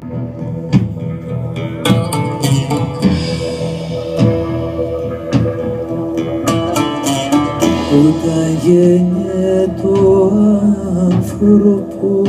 Όταν γεννιέται ο άνθρωπος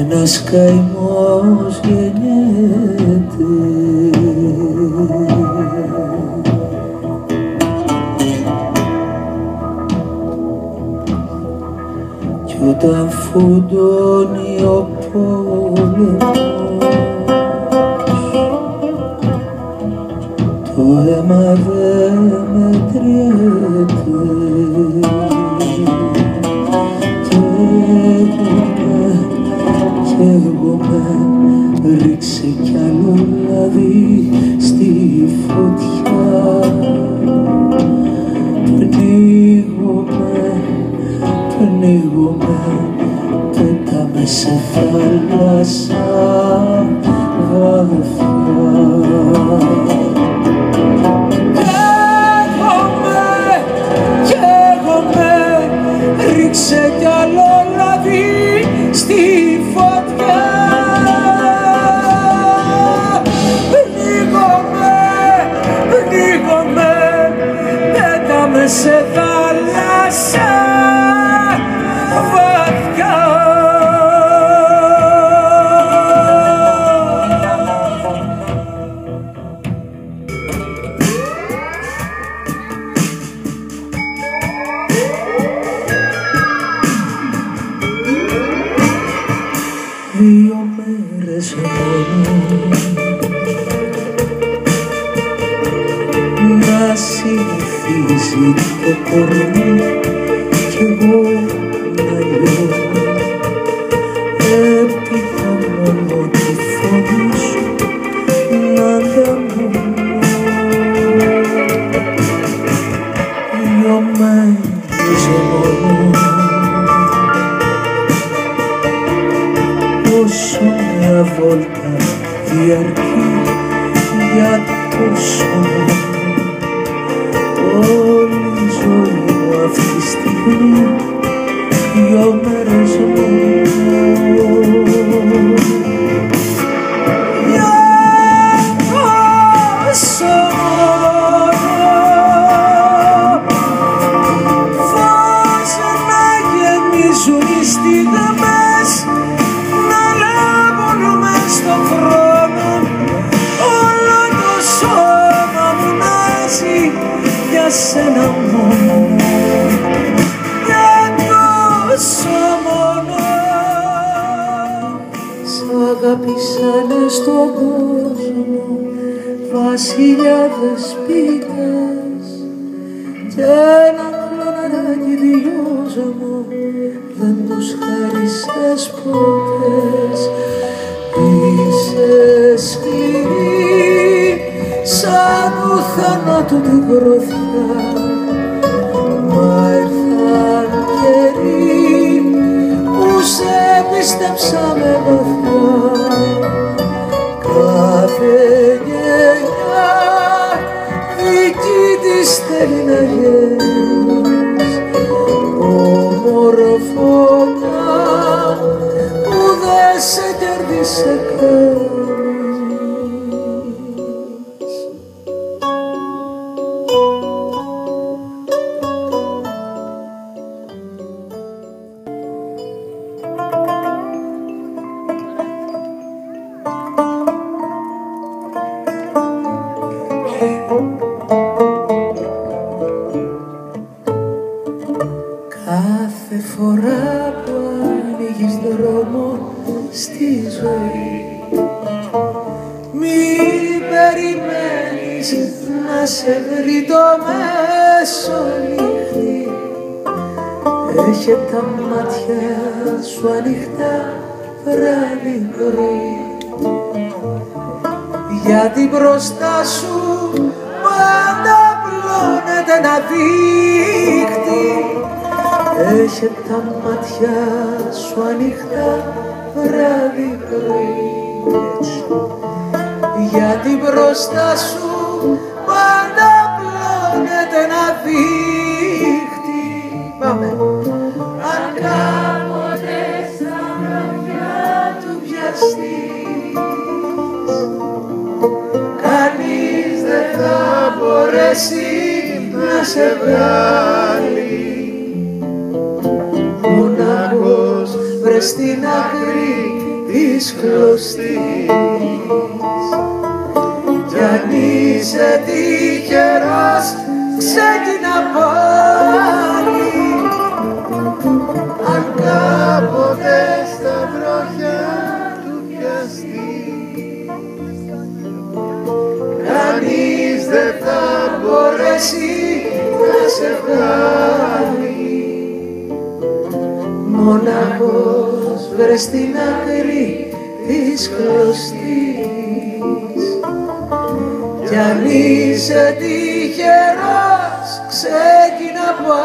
ένας καημός γεννιέται κι όταν φουντώνει ο πόλεμος. Το αίμα δεν μετριέται. Κι εγώ με ρίξε κι άλλο λάδι πέταμε σε θάλασσα βαθιά αγάπησανε στον κόσμο βασιλιάδες πίτες. Κι ένα κλωναράκι δυο δεν τους χάρισες ποτές. Είσαι σκληρή σαν του θανάτου την γροθιά. Μα ήρθαν καιροί που σε πίστεψαμε βαθιά θέλει να γες ομορφωνιά που δεν σε κέρδισε κανείς σου ανοιχτά βράδυ πρωί. Γιατί μπροστά σου πάντα πλώνεται ένα δίχτυ. Έχε τα μάτια σου ανοιχτά βράδυ πρωί. Έτσι. Γιατί μπροστά σου πάντα πλώνεται ένα δίχτυ. Πάμε. Αν σε βγάλει Μονάχος βρες στην άκρη της κλωστής. Κι αν είσαι τυχερός ξεκινά πάλι αν κάποτε στα βροχιά του πιαστεί κανείς δεν θα μπορέσει να σε βγάλει μονάχος βρες στην άκρη της κλωστής. Κι αν είσαι τυχερός ξεκινά πάλι.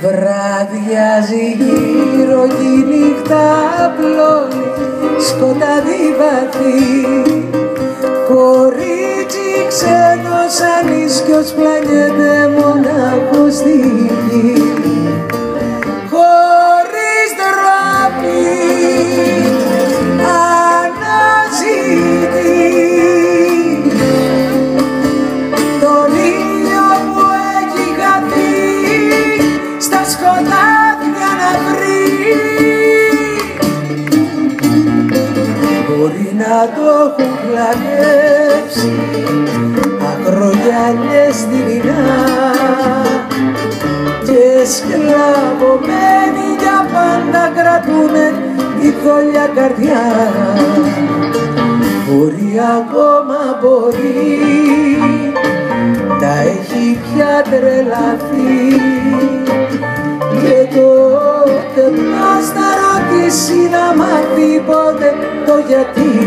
Βραδιάζει γύρω και η νύχτα απλώνει σκοτάδι βαθύ Κορίτσι ξένο σαν ίσκιος πλανιέται μονάχος μπορεί να το έχουν πλανέψει ακρογιαλιές δειλινά και σκλαβωμένοι για πάντα κρατούνε τη θόλια καρδιά. Μπορεί ακόμα μπορεί τα έχει πια τρελαθεί. Και τότε ποιος θα ρωτήσει να μάθει ποτέ το γιατί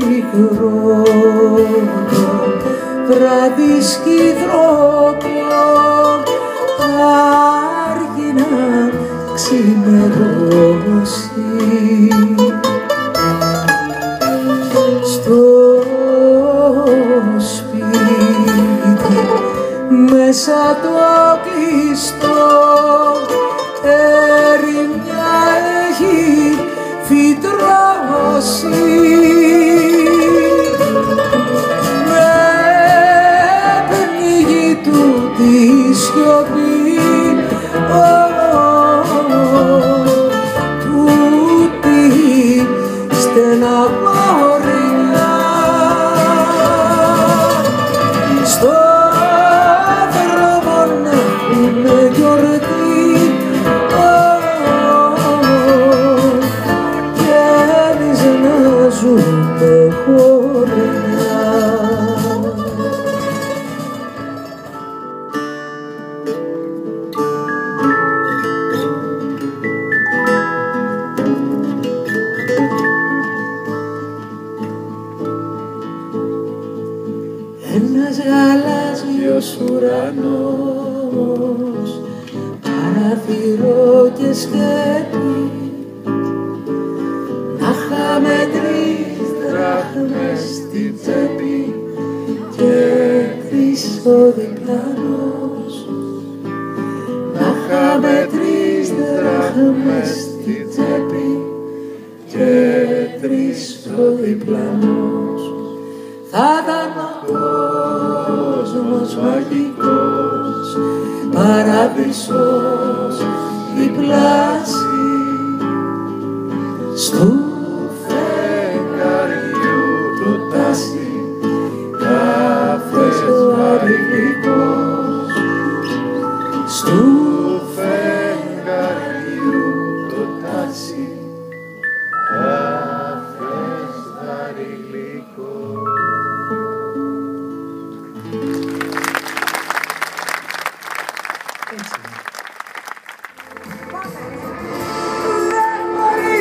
πικρό το βράδυ σκυδρότο άργη να ξημερώσει στο σπίτι μέσα το κλειστό ερημιά έχει φυτρώσει με να είχαμε τρεις δράχμες στη τσέπη και τρεις ο διπλανός να είχαμε τρεις δράχμες στη τσέπη και τρεις ο διπλανός θα ήταν ο κόσμος μαγικός παράδεισος διπλάσι στου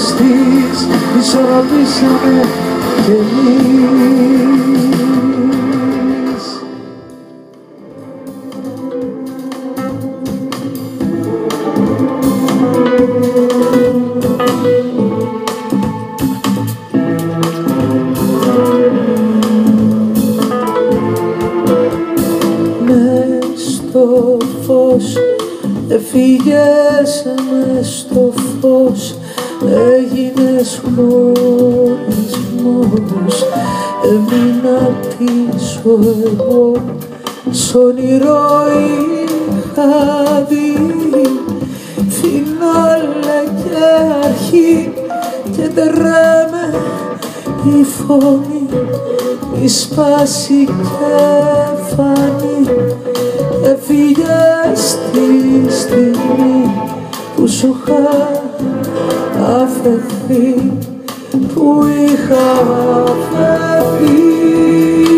της κλωστής ισορροπήσαμε κι εμείς. Μες στο φως Έφυγες μες στο φως Έγινες χωρισμός Έμεινα πίσω εγώ Σ' όνειρο είχα δει. Φινάλε και αρχή Και τρέμε η φωνή. Μη σπάσει και φανεί Έφυγε στη στιγμή που σου είχα αφαιθεί που είχα αφαιθεί Δεν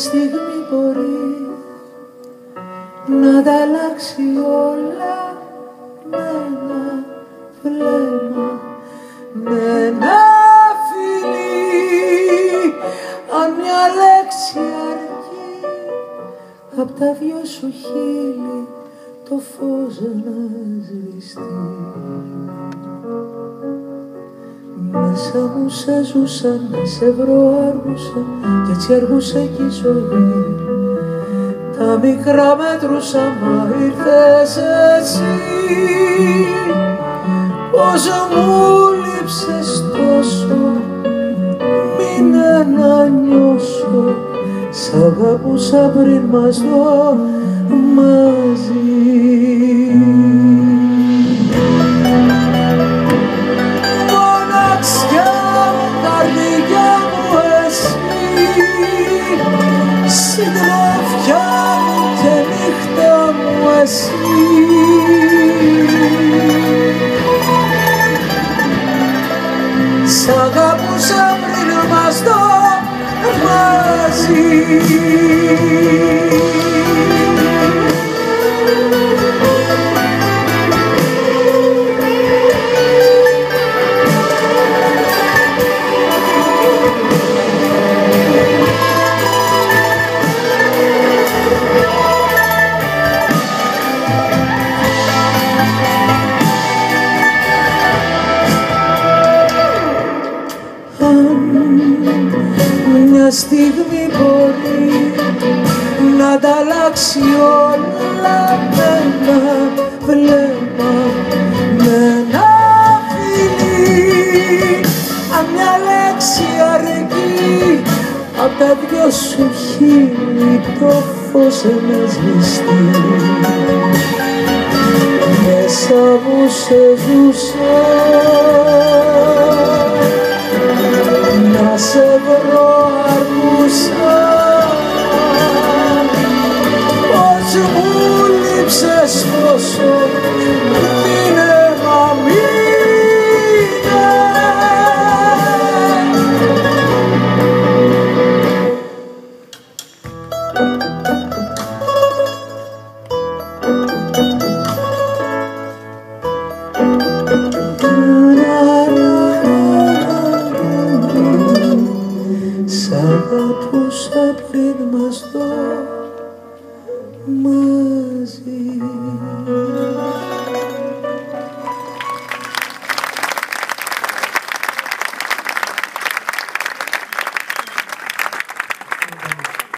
στιγμή μπορεί να τα αλλάξει όλα με ένα βλέμμα, με ένα φιλί αν μια λέξη αρκεί απ' τα δυο σου χείλη το φως να σβηστεί. Μέσα μου σε ζούσα, να σε βρω άργουσα κι έτσι αργούσε και η ζωή. Τα μικρά μέτρουσα μα ήρθες εσύ. Πόσο μου λείψες τόσο μην ανανιώσω. Σ' αγαπούσα πριν μας δω μαζί στιγμή μπορεί να τα αλλάξει όλα με ένα βλέμμα, με ένα φιλί. Αν μια λέξη αρκεί απ' τα δυο σου χείλη το φως να σβηστεί μέσα μου σε ζούσα να σε βρω Σ'